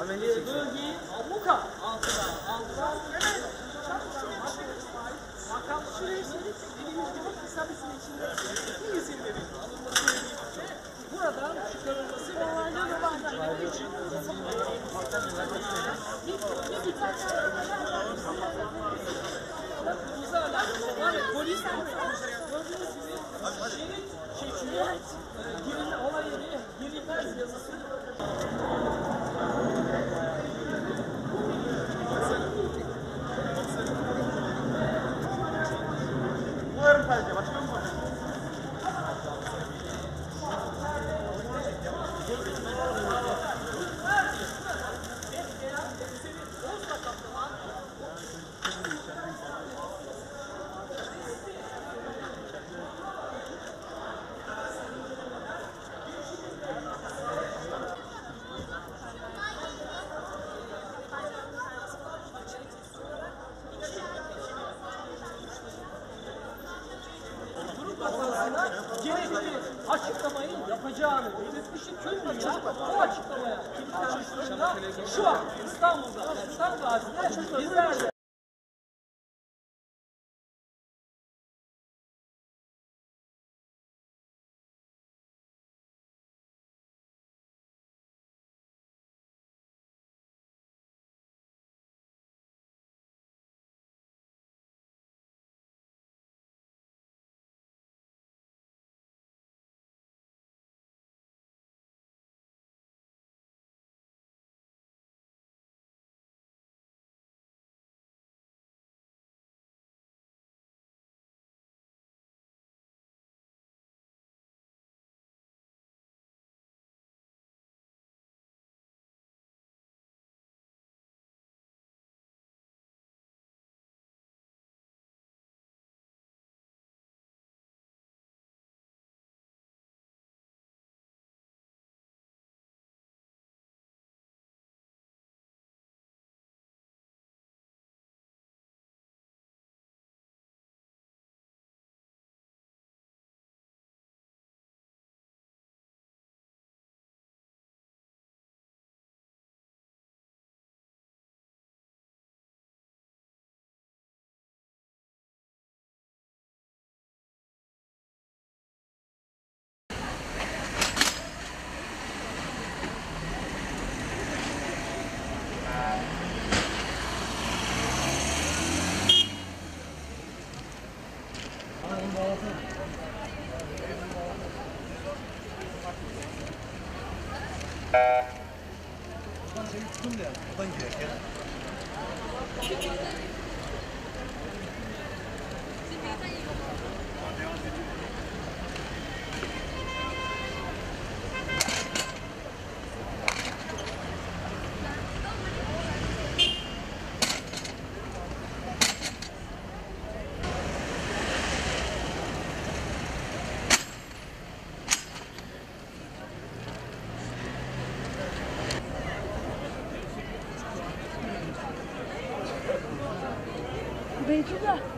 Amelie Bögi Amuka. açıklamayı yapacağını belirtmiştik. Çözüm ya. Bu açıklamaya. Kim karşısında şu an İstanbul'da, İstanbul Gazi'de bizler de 你知知道？